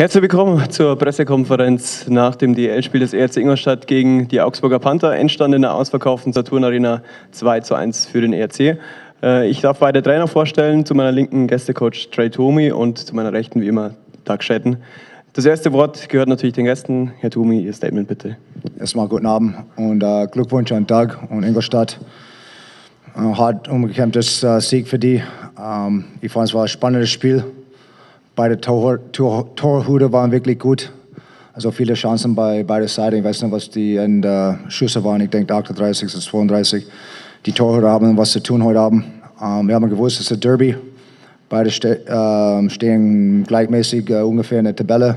Herzlich willkommen zur Pressekonferenz nach dem DL-Spiel des ERC Ingolstadt gegen die Augsburger Panther. Endstand in der ausverkauften Saturn Arena 2 zu 1 für den ERC. Äh, ich darf beide Trainer vorstellen. Zu meiner linken Gästecoach Trey Tomi und zu meiner rechten wie immer Doug Schetten. Das erste Wort gehört natürlich den Gästen. Herr Tomi, Ihr Statement bitte. Erstmal guten Abend und äh, Glückwunsch an Doug und Ingolstadt. Äh, hart umgekämpftes äh, Sieg für die. Ähm, ich fand es war ein spannendes Spiel. Beide Tor, Tor, Torhüter waren wirklich gut. Also viele Chancen bei beiden Seiten. Ich weiß nicht, was die Schüsse waren. Ich denke 38 bis 32. Die Torhüter haben was zu tun heute Abend. Ähm, wir haben gewusst, es ist ein Derby. Beide ste äh, stehen gleichmäßig äh, ungefähr in der Tabelle.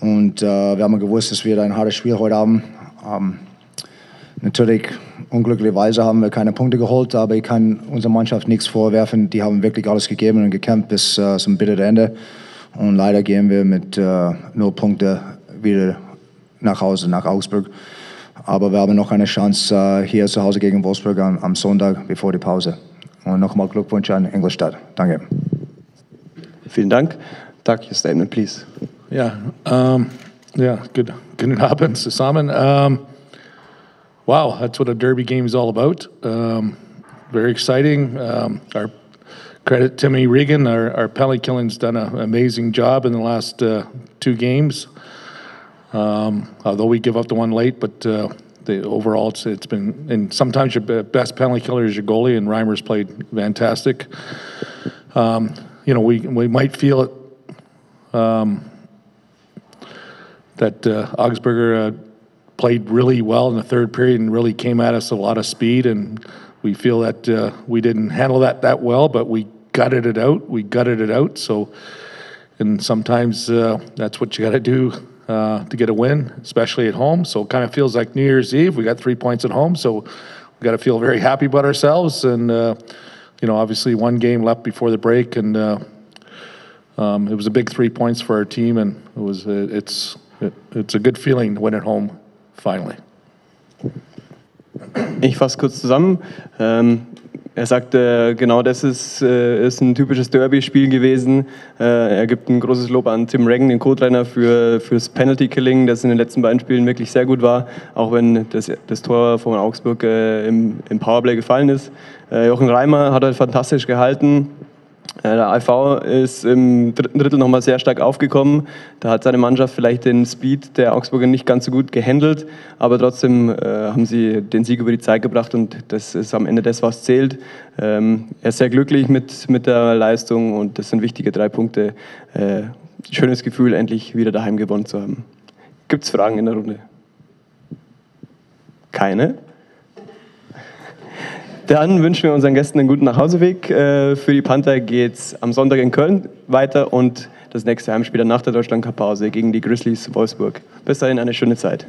Und äh, wir haben gewusst, es wird ein hartes Spiel heute Abend. Ähm, natürlich, unglücklicherweise haben wir keine Punkte geholt, aber ich kann unserer Mannschaft nichts vorwerfen. Die haben wirklich alles gegeben und gekämpft bis äh, zum bitteren Ende. Und leider gehen wir mit äh, null Punkten wieder nach Hause, nach Augsburg. Aber wir haben noch eine Chance äh, hier zu Hause gegen Wolfsburg am, am Sonntag bevor die Pause. Und nochmal Glückwunsch an Ingolstadt. Danke. Vielen Dank. Doug, your statement, please. Yeah, um, yeah, good, good Abend zusammen. Um, wow, that's what a derby game is all about. Um, very exciting. Um, our credit Timmy Regan, our, our penalty killing's done an amazing job in the last uh, two games. Um, although we give up the one late, but uh, the overall it's, it's been and sometimes your best penalty killer is your goalie, and Reimer's played fantastic. Um, you know, we we might feel it um, that uh, Augsburger uh, played really well in the third period and really came at us a lot of speed, and we feel that uh, we didn't handle that that well, but we gutted it out. We gutted it out. So, and sometimes uh, that's what you got to do uh, to get a win, especially at home. So it kind of feels like New Year's Eve. We got three points at home, so we got to feel very happy about ourselves. And uh, you know, obviously, one game left before the break, and uh, um, it was a big three points for our team, and it was it's it, it's a good feeling to win at home finally. Ich fasse kurz zusammen. Ähm, Er sagt, äh, genau das ist, äh, ist ein typisches Derby-Spiel gewesen. Äh, er gibt ein großes Lob an Tim Regan, den Co-Trainer, für, fürs Penalty-Killing, das in den letzten beiden Spielen wirklich sehr gut war, auch wenn das, das Tor von Augsburg äh, im, im Powerplay gefallen ist. Äh, Jochen Reimer hat halt fantastisch gehalten. Äh, der AV ist im dritten Drittel nochmal sehr stark aufgekommen. Da hat seine Mannschaft vielleicht den Speed der Augsburger nicht ganz so gut gehandelt, aber trotzdem äh, haben sie den Sieg über die Zeit gebracht und das ist am Ende das, was zählt. Ähm, er ist sehr glücklich mit, mit der Leistung und das sind wichtige drei Punkte. Äh, schönes Gefühl, endlich wieder daheim gewonnen zu haben. Gibt es Fragen in der Runde? Keine? Dann wünschen wir unseren Gästen einen guten Nachhauseweg. Äh, für die Panther geht es am Sonntag in Köln weiter und das nächste Heimspiel nach der Deutschland-Cup-Pause gegen die Grizzlies Wolfsburg. Bis dahin eine schöne Zeit.